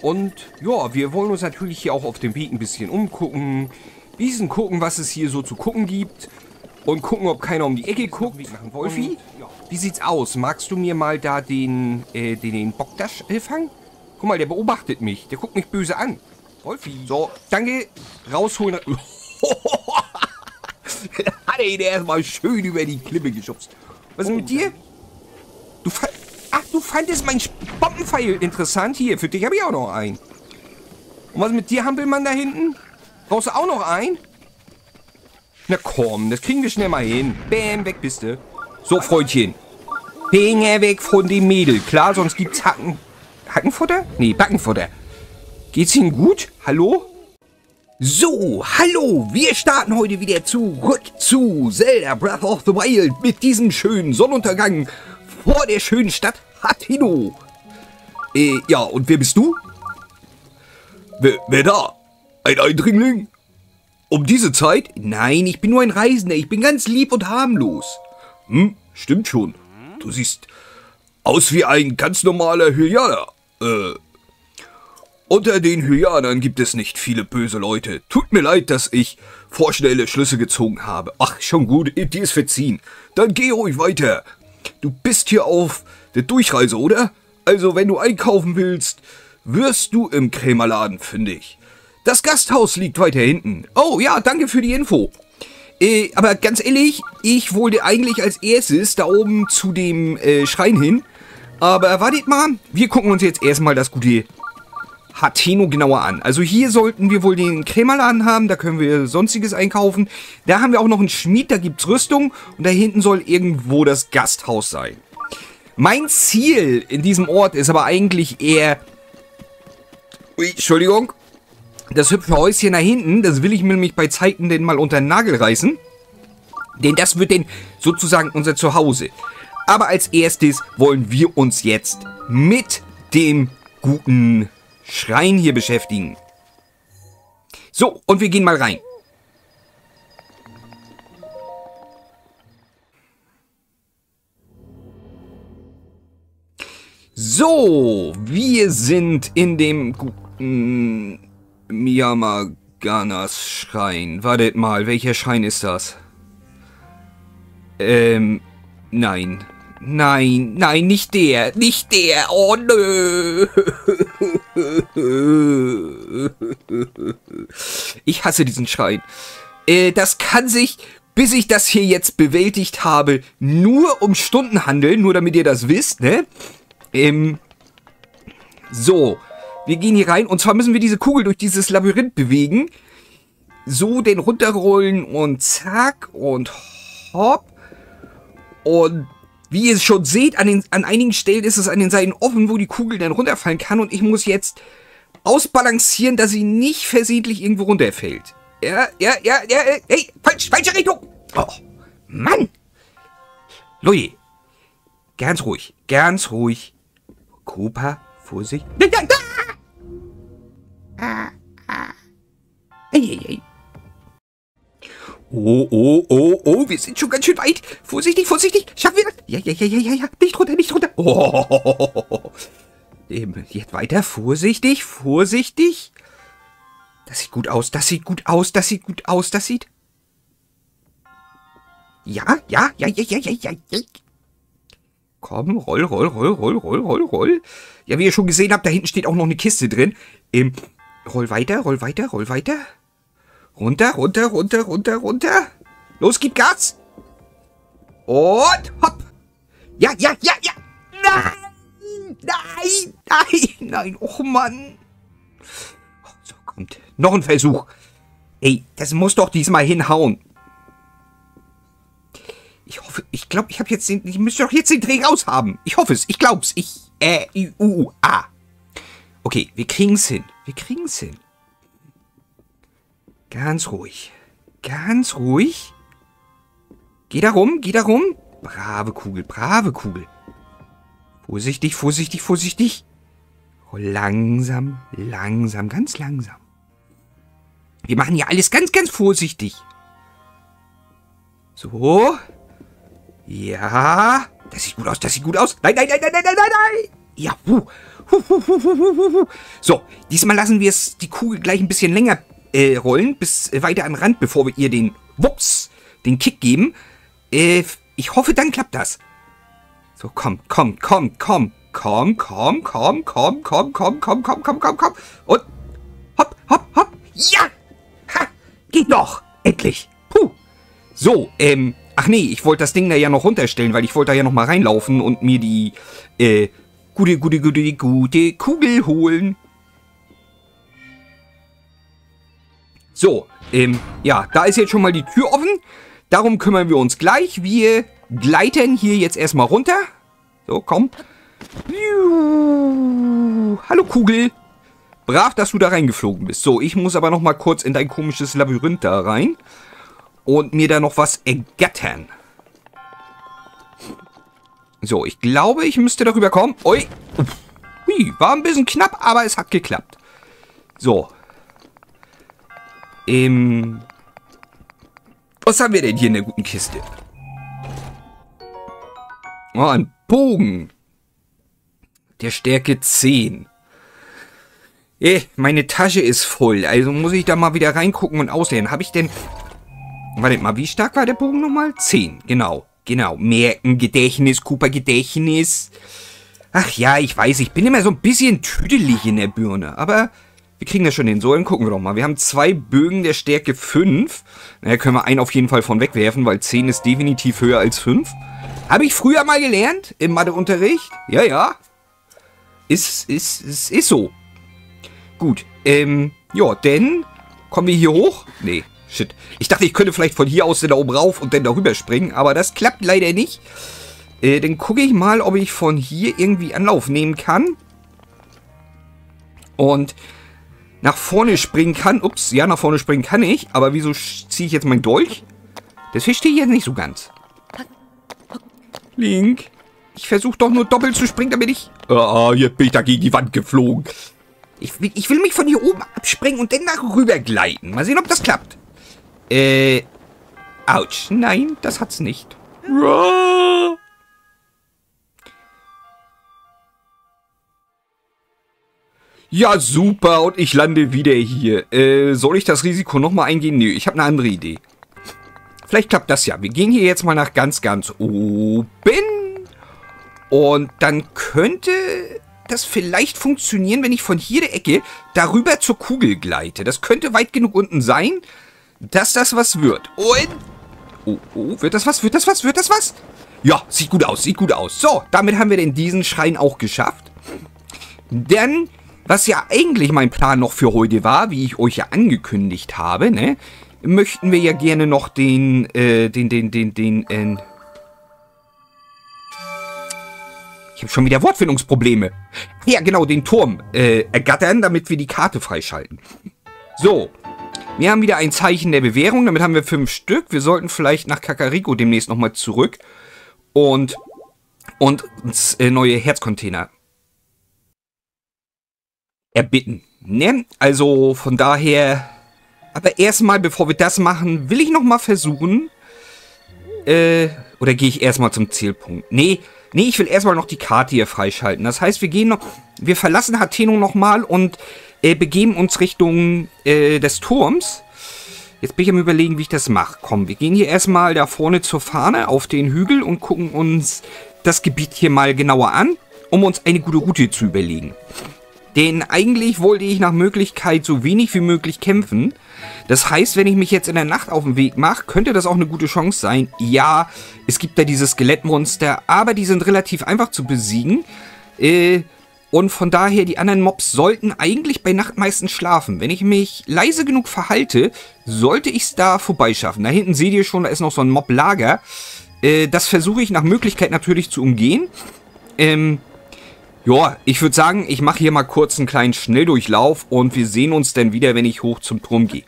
Und ja, wir wollen uns natürlich hier auch auf dem Weg ein bisschen umgucken. Wiesen gucken, was es hier so zu gucken gibt. Und gucken, ob keiner um die Ecke guckt. Wolfi, wie sieht's aus? Magst du mir mal da den, äh, den, den Bokdasch äh, fangen? Guck mal, der beobachtet mich. Der guckt mich böse an. Wolfi. So, danke. Rausholen. Hat er ihn erstmal schön über die Klippe geschubst. Was ist mit dir? Du Ach, du fandest mein Bombenpfeil interessant. Hier, für dich habe ich auch noch einen. Und was mit dir, Hampelmann, da hinten? Brauchst du auch noch einen? Na komm, das kriegen wir schnell mal hin. Bäm, weg bist du. So, Freundchen. Finger weg von dem Mädel. Klar, sonst gibt's Hacken... Hackenfutter? Nee, Backenfutter. Geht's Ihnen gut? Hallo? So, hallo, wir starten heute wieder zurück zu Zelda Breath of the Wild mit diesem schönen Sonnenuntergang vor der schönen Stadt Hatino. Äh, ja, und wer bist du? Wer, wer da? Ein Eindringling? Um diese Zeit? Nein, ich bin nur ein Reisender. Ich bin ganz lieb und harmlos. Hm, stimmt schon. Du siehst aus wie ein ganz normaler Hylianer. Äh, unter den Hyanern gibt es nicht viele böse Leute. Tut mir leid, dass ich vorschnelle Schlüsse gezogen habe. Ach, schon gut, dir ist verziehen. Dann geh ruhig weiter. Du bist hier auf der Durchreise, oder? Also, wenn du einkaufen willst, wirst du im Krämerladen fündig. Das Gasthaus liegt weiter hinten. Oh ja, danke für die Info. Äh, aber ganz ehrlich, ich wollte eigentlich als erstes da oben zu dem äh, Schrein hin. Aber wartet mal, wir gucken uns jetzt erstmal das gute Hateno genauer an. Also hier sollten wir wohl den Krämerladen haben, da können wir sonstiges einkaufen. Da haben wir auch noch einen Schmied, da gibt es Rüstung und da hinten soll irgendwo das Gasthaus sein. Mein Ziel in diesem Ort ist aber eigentlich eher... Ui, Entschuldigung. Das hübsche Häuschen da hinten, das will ich mir nämlich bei Zeiten denn mal unter den Nagel reißen. Denn das wird denn sozusagen unser Zuhause. Aber als erstes wollen wir uns jetzt mit dem guten Schrein hier beschäftigen. So, und wir gehen mal rein. So, wir sind in dem guten Miyamaganas Schrein. Wartet mal, welcher Schrein ist das? Ähm, nein. Nein, nein, nicht der, nicht der. Oh nö. Ich hasse diesen Schrein. Äh, das kann sich, bis ich das hier jetzt bewältigt habe, nur um Stunden handeln, nur damit ihr das wisst, ne? Ähm, so, wir gehen hier rein und zwar müssen wir diese Kugel durch dieses Labyrinth bewegen. So, den runterrollen und zack und hopp. Und wie ihr schon seht, an, den, an einigen Stellen ist es an den Seiten offen, wo die Kugel dann runterfallen kann. Und ich muss jetzt ausbalancieren, dass sie nicht versehentlich irgendwo runterfällt. Ja, ja, ja, ja, hey, falsch, falsche Richtung. Oh, Mann. Leute, ganz ruhig, ganz ruhig. Cooper, Vorsicht. Ah, ah. Hey, hey, hey. Oh, oh, oh, oh, wir sind schon ganz schön weit. Vorsichtig, vorsichtig. Schaffen wir das? Ja, ja, ja, ja, ja, ja. Nicht runter, nicht runter. Oh. Jetzt weiter. Vorsichtig, vorsichtig. Das sieht gut aus, das sieht gut aus, das sieht gut aus, das sieht... Ja, ja, ja, ja, ja, ja, ja, ja. Komm, roll, roll, roll, roll, roll, roll, roll. Ja, wie ihr schon gesehen habt, da hinten steht auch noch eine Kiste drin. Ähm, roll weiter, roll weiter, roll weiter. Runter, runter, runter, runter, runter. Los, gib Gas. Und hopp. Ja, ja, ja, ja. Nein, nein, nein, nein. Och, Mann. So, kommt. Noch ein Versuch. Ey, das muss doch diesmal hinhauen. Ich hoffe, ich glaube, ich habe jetzt den, ich müsste doch jetzt den Dreh raus haben. Ich hoffe es, ich glaub's. Ich, äh, I, U, A. Okay, wir kriegen's hin. Wir kriegen's hin. Ganz ruhig. Ganz ruhig. Geh da rum, geh da rum. Brave Kugel, brave Kugel. Vorsichtig, vorsichtig, vorsichtig. Langsam, langsam, ganz langsam. Wir machen hier alles ganz, ganz vorsichtig. So. Ja. Das sieht gut aus, das sieht gut aus. Nein, nein, nein, nein, nein, nein, nein, nein. Ja, hu. Hu, hu, hu, hu, hu, hu. So, diesmal lassen wir es die Kugel gleich ein bisschen länger äh, rollen, bis äh, weiter am Rand, bevor wir ihr den Wups, den Kick geben. Äh, ich hoffe, dann klappt das. So, komm, komm, komm, komm, komm, komm, komm, komm, komm, komm, komm, komm, komm, komm, komm. Und hopp, hopp, hopp. Ja! Ha! Geht doch! Endlich! Puh! So, ähm, ach nee, ich wollte das Ding da ja noch runterstellen, weil ich wollte da ja noch mal reinlaufen und mir die, äh, gute, gute, gute, gute Kugel holen. So, ähm, ja, da ist jetzt schon mal die Tür offen. Darum kümmern wir uns gleich. Wir gleiten hier jetzt erstmal runter. So, komm. Hallo Kugel. Brav, dass du da reingeflogen bist. So, ich muss aber noch mal kurz in dein komisches Labyrinth da rein. Und mir da noch was ergattern. So, ich glaube, ich müsste darüber kommen. Ui, war ein bisschen knapp, aber es hat geklappt. So. Ähm. Was haben wir denn hier in der guten Kiste? Oh, ein Bogen. Der Stärke 10. Eh, meine Tasche ist voll. Also muss ich da mal wieder reingucken und auslernen. Habe ich denn... Warte mal, wie stark war der Bogen nochmal? 10, genau. Genau. Merken, Gedächtnis, Cooper Gedächtnis. Ach ja, ich weiß, ich bin immer so ein bisschen tüdelig in der Birne. Aber wir kriegen das schon hin. So, dann gucken wir doch mal. Wir haben zwei Bögen der Stärke 5. Naja, können wir einen auf jeden Fall von wegwerfen, weil 10 ist definitiv höher als 5. Habe ich früher mal gelernt im Matheunterricht. Ja, ja. Ist, ist, ist, ist so. Gut, ähm, ja, denn kommen wir hier hoch? Nee, shit. Ich dachte, ich könnte vielleicht von hier aus da oben rauf und dann darüber springen, aber das klappt leider nicht. Äh, dann gucke ich mal, ob ich von hier irgendwie Anlauf nehmen kann. Und nach vorne springen kann. Ups, ja, nach vorne springen kann ich. Aber wieso ziehe ich jetzt meinen Dolch? Das verstehe ich jetzt nicht so ganz. Link, ich versuche doch nur doppelt zu springen, damit ich... Ah, jetzt bin ich da gegen die Wand geflogen. Ich will, ich will mich von hier oben abspringen und dann nach rüber gleiten. Mal sehen, ob das klappt. Äh... Autsch. Nein, das hat's nicht. Ja, super. Und ich lande wieder hier. Äh, soll ich das Risiko nochmal eingehen? Nö, ich habe eine andere Idee. Vielleicht klappt das ja. Wir gehen hier jetzt mal nach ganz, ganz oben. Und dann könnte das vielleicht funktionieren, wenn ich von hier der Ecke darüber zur Kugel gleite. Das könnte weit genug unten sein, dass das was wird. Und... Oh, oh, wird das was? Wird das was? Wird das was? Ja, sieht gut aus, sieht gut aus. So, damit haben wir denn diesen Schrein auch geschafft. Denn, was ja eigentlich mein Plan noch für heute war, wie ich euch ja angekündigt habe, ne, möchten wir ja gerne noch den, äh, den, den, den, den, äh, Ich habe schon wieder Wortfindungsprobleme. Ja, genau, den Turm äh, ergattern, damit wir die Karte freischalten. So. Wir haben wieder ein Zeichen der Bewährung. Damit haben wir fünf Stück. Wir sollten vielleicht nach Kakariko demnächst nochmal zurück. Und, und äh, neue Herzcontainer erbitten. Ne? Also von daher... Aber erstmal, bevor wir das machen, will ich nochmal versuchen... Äh, oder gehe ich erstmal zum Zielpunkt? Nee, Nee, ich will erstmal noch die Karte hier freischalten. Das heißt, wir gehen noch, wir verlassen Hateno nochmal und äh, begeben uns Richtung äh, des Turms. Jetzt bin ich am überlegen, wie ich das mache. Komm, wir gehen hier erstmal da vorne zur Fahne auf den Hügel und gucken uns das Gebiet hier mal genauer an, um uns eine gute Route zu überlegen. Denn eigentlich wollte ich nach Möglichkeit so wenig wie möglich kämpfen. Das heißt, wenn ich mich jetzt in der Nacht auf den Weg mache, könnte das auch eine gute Chance sein. Ja, es gibt da diese Skelettmonster, aber die sind relativ einfach zu besiegen. Äh, und von daher, die anderen Mobs sollten eigentlich bei Nacht meistens schlafen. Wenn ich mich leise genug verhalte, sollte ich es da vorbeischaffen. Da hinten seht ihr schon, da ist noch so ein Mob-Lager. Äh, das versuche ich nach Möglichkeit natürlich zu umgehen. Ähm, ja, ich würde sagen, ich mache hier mal kurz einen kleinen Schnelldurchlauf und wir sehen uns dann wieder, wenn ich hoch zum Turm gehe.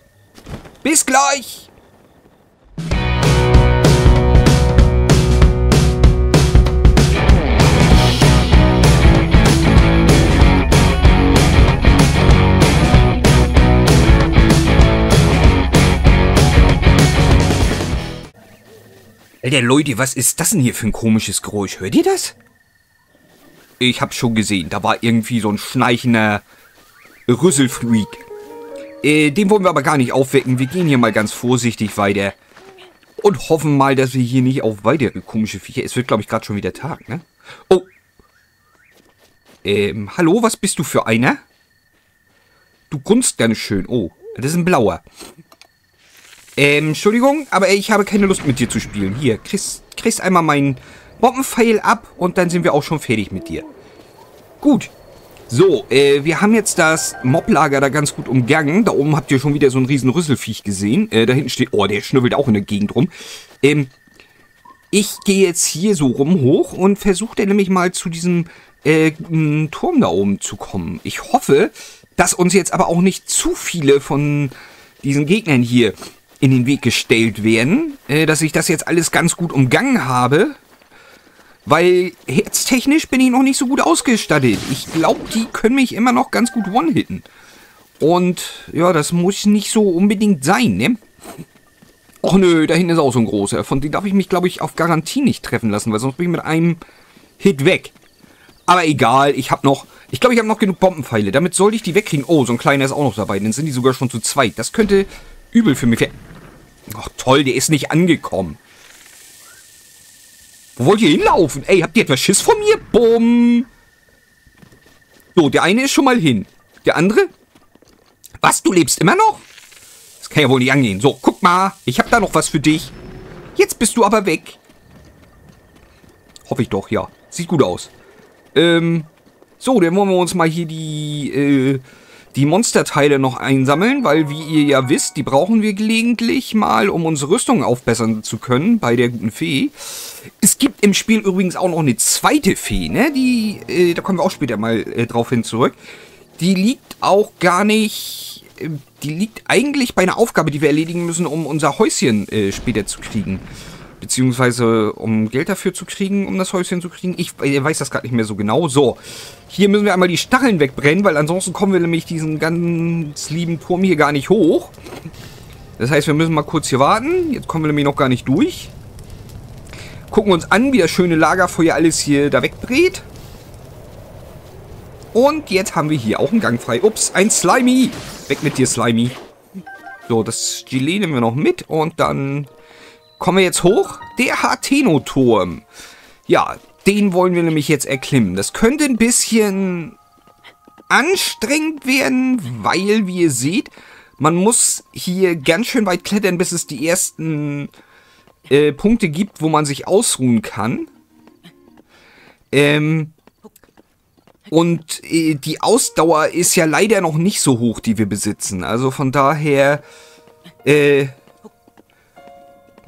Bis gleich! Alter Leute, was ist das denn hier für ein komisches Geräusch? Hört ihr das? Ich habe schon gesehen. Da war irgendwie so ein schleichender Rüsselfreak. Äh, den wollen wir aber gar nicht aufwecken. Wir gehen hier mal ganz vorsichtig weiter. Und hoffen mal, dass wir hier nicht auf weitere komische Viecher... Es wird, glaube ich, gerade schon wieder Tag, ne? Oh. Ähm, hallo, was bist du für einer? Du grunzt ganz schön. Oh, das ist ein blauer. Ähm, Entschuldigung, aber ich habe keine Lust mit dir zu spielen. Hier, kriegst, kriegst einmal meinen Bombenpfeil ab und dann sind wir auch schon fertig mit dir. Gut. So, äh, wir haben jetzt das Moblager da ganz gut umgangen. Da oben habt ihr schon wieder so ein riesen Rüsselviech gesehen. Äh, da hinten steht... Oh, der schnüffelt auch in der Gegend rum. Ähm, ich gehe jetzt hier so rum hoch und versuche dann nämlich mal zu diesem äh, Turm da oben zu kommen. Ich hoffe, dass uns jetzt aber auch nicht zu viele von diesen Gegnern hier in den Weg gestellt werden, äh, dass ich das jetzt alles ganz gut umgangen habe. Weil herztechnisch bin ich noch nicht so gut ausgestattet. Ich glaube, die können mich immer noch ganz gut one-hitten. Und ja, das muss nicht so unbedingt sein, ne? Och nö, da hinten ist auch so ein großer. Von dem darf ich mich, glaube ich, auf Garantie nicht treffen lassen, weil sonst bin ich mit einem Hit weg. Aber egal, ich habe noch... Ich glaube, ich habe noch genug Bombenpfeile. Damit sollte ich die wegkriegen. Oh, so ein kleiner ist auch noch dabei. Dann sind die sogar schon zu zweit. Das könnte übel für mich werden. Ach toll, der ist nicht angekommen. Wo wollt ihr hinlaufen? Ey, habt ihr etwas Schiss von mir? Bumm. So, der eine ist schon mal hin. Der andere? Was, du lebst immer noch? Das kann ja wohl nicht angehen. So, guck mal. Ich hab da noch was für dich. Jetzt bist du aber weg. Hoffe ich doch, ja. Sieht gut aus. Ähm, so, dann wollen wir uns mal hier die, äh, die Monsterteile noch einsammeln, weil wie ihr ja wisst, die brauchen wir gelegentlich mal, um unsere Rüstung aufbessern zu können bei der guten Fee. Es gibt im Spiel übrigens auch noch eine zweite Fee, ne? Die, äh, da kommen wir auch später mal äh, drauf hin zurück. Die liegt auch gar nicht, äh, die liegt eigentlich bei einer Aufgabe, die wir erledigen müssen, um unser Häuschen äh, später zu kriegen. Beziehungsweise um Geld dafür zu kriegen, um das Häuschen zu kriegen. Ich weiß das gerade nicht mehr so genau. So, hier müssen wir einmal die Stacheln wegbrennen, weil ansonsten kommen wir nämlich diesen ganz lieben Turm hier gar nicht hoch. Das heißt, wir müssen mal kurz hier warten. Jetzt kommen wir nämlich noch gar nicht durch. Gucken uns an, wie das schöne Lagerfeuer alles hier da wegdreht. Und jetzt haben wir hier auch einen Gang frei. Ups, ein Slimy. Weg mit dir, Slimy. So, das Gelee nehmen wir noch mit und dann Kommen wir jetzt hoch? Der Hateno-Turm. Ja, den wollen wir nämlich jetzt erklimmen. Das könnte ein bisschen anstrengend werden, weil, wie ihr seht, man muss hier ganz schön weit klettern, bis es die ersten äh, Punkte gibt, wo man sich ausruhen kann. Ähm, und äh, die Ausdauer ist ja leider noch nicht so hoch, die wir besitzen. Also von daher äh,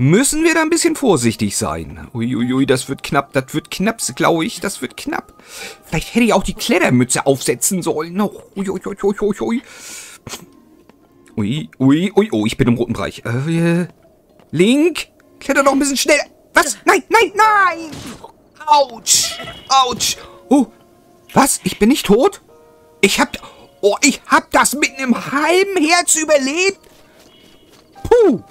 müssen wir da ein bisschen vorsichtig sein. Uiuiui, ui, ui, das wird knapp, das wird knapp, glaube ich, das wird knapp. Vielleicht hätte ich auch die Klettermütze aufsetzen sollen. Uiuiui, ui, ui, ui, ui, ui, oh, ich bin im roten Bereich. Äh, Link, kletter doch ein bisschen schneller. Was? Nein, nein, nein! Autsch, autsch. Oh, was? Ich bin nicht tot? Ich hab, oh, ich hab das mit einem halben Herz überlebt? Puh.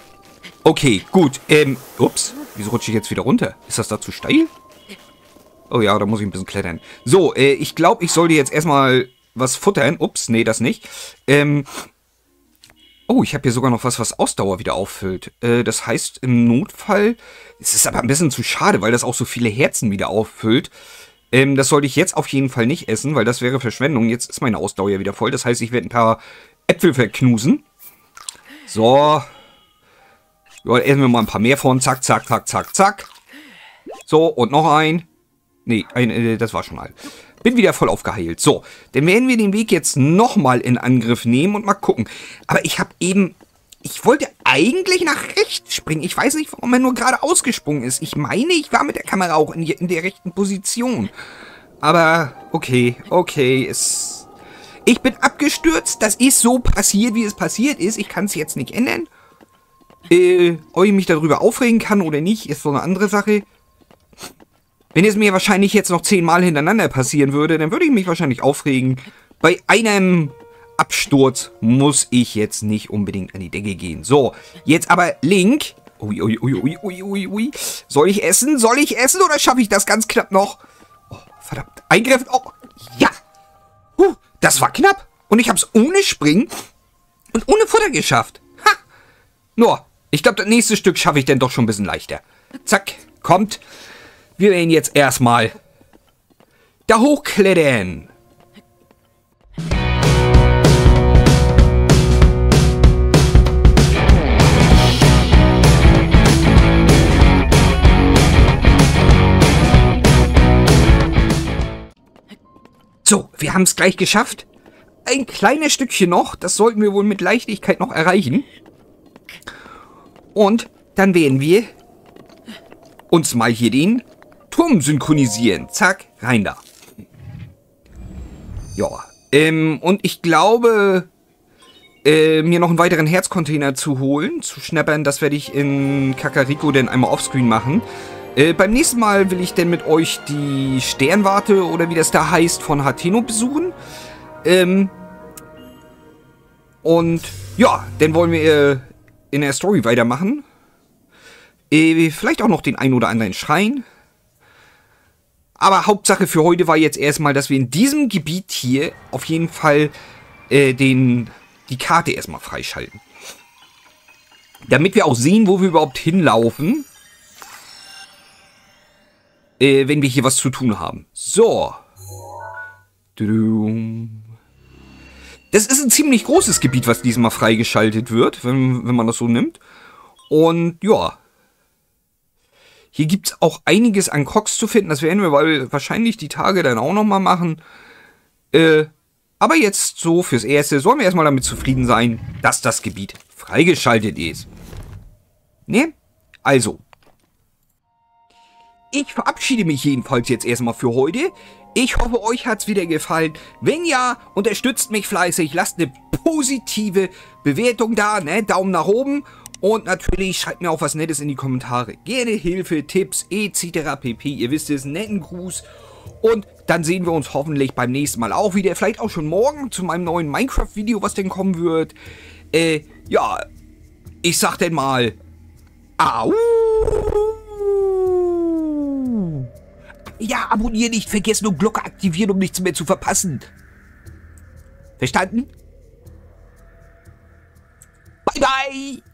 Okay, gut. Ähm, ups. Wieso rutsche ich jetzt wieder runter? Ist das da zu steil? Oh ja, da muss ich ein bisschen klettern. So, äh, ich glaube, ich sollte jetzt erstmal was futtern. Ups, nee, das nicht. Ähm, oh, ich habe hier sogar noch was, was Ausdauer wieder auffüllt. Äh, das heißt, im Notfall... Es ist aber ein bisschen zu schade, weil das auch so viele Herzen wieder auffüllt. Ähm, das sollte ich jetzt auf jeden Fall nicht essen, weil das wäre Verschwendung. Jetzt ist meine Ausdauer ja wieder voll. Das heißt, ich werde ein paar Äpfel verknusen. So, essen wir mal ein paar mehr von. Zack, zack, zack, zack, zack. So, und noch ein. Nee, ein, äh, das war schon halt. Bin wieder voll aufgeheilt. So, dann werden wir den Weg jetzt nochmal in Angriff nehmen und mal gucken. Aber ich habe eben... Ich wollte eigentlich nach rechts springen. Ich weiß nicht, warum er nur gerade ausgesprungen ist. Ich meine, ich war mit der Kamera auch in, in der rechten Position. Aber, okay, okay, es... Ich bin abgestürzt. Das ist so passiert, wie es passiert ist. Ich kann es jetzt nicht ändern. Äh, ob ich mich darüber aufregen kann oder nicht, ist so eine andere Sache. Wenn es mir wahrscheinlich jetzt noch zehnmal hintereinander passieren würde, dann würde ich mich wahrscheinlich aufregen. Bei einem Absturz muss ich jetzt nicht unbedingt an die Decke gehen. So, jetzt aber Link. Ui, ui, ui, ui, ui, ui, ui. Soll ich essen? Soll ich essen oder schaffe ich das ganz knapp noch? Oh, verdammt. Eingriffen. Oh, ja. Huh, das war knapp. Und ich hab's ohne Springen und ohne Futter geschafft. Ha. Nur, ich glaube, das nächste Stück schaffe ich dann doch schon ein bisschen leichter. Zack, kommt. Wir werden jetzt erstmal da hochklettern. So, wir haben es gleich geschafft. Ein kleines Stückchen noch. Das sollten wir wohl mit Leichtigkeit noch erreichen. Und dann werden wir uns mal hier den Turm synchronisieren. Zack, rein da. Ja, ähm, und ich glaube, äh, mir noch einen weiteren Herzcontainer zu holen, zu schnappern, das werde ich in Kakariko dann einmal offscreen machen. Äh, beim nächsten Mal will ich denn mit euch die Sternwarte oder wie das da heißt von Hateno besuchen. Ähm, und ja, dann wollen wir äh, in der Story weitermachen. Äh, vielleicht auch noch den ein oder anderen Schrein. Aber Hauptsache für heute war jetzt erstmal, dass wir in diesem Gebiet hier auf jeden Fall äh, den, die Karte erstmal freischalten. Damit wir auch sehen, wo wir überhaupt hinlaufen äh, wenn wir hier was zu tun haben. So. Das ist ein ziemlich großes Gebiet, was diesmal freigeschaltet wird, wenn, wenn man das so nimmt. Und ja. Hier gibt es auch einiges an Cox zu finden. Das werden wir wahrscheinlich die Tage dann auch nochmal machen. Äh, aber jetzt so fürs Erste sollen wir erstmal damit zufrieden sein, dass das Gebiet freigeschaltet ist. Ne? Also, ich verabschiede mich jedenfalls jetzt erstmal für heute. Ich hoffe, euch hat's wieder gefallen. Wenn ja, unterstützt mich fleißig. Lasst eine positive Bewertung da, ne? Daumen nach oben. Und natürlich schreibt mir auch was Nettes in die Kommentare. Gerne Hilfe, Tipps, etc. pp. Ihr wisst es, netten Gruß. Und dann sehen wir uns hoffentlich beim nächsten Mal auch wieder. Vielleicht auch schon morgen zu meinem neuen Minecraft-Video, was denn kommen wird. Äh, ja, ich sag denn mal, au! Ja, abonnieren nicht vergessen und Glocke aktivieren, um nichts mehr zu verpassen. Verstanden? Bye, bye!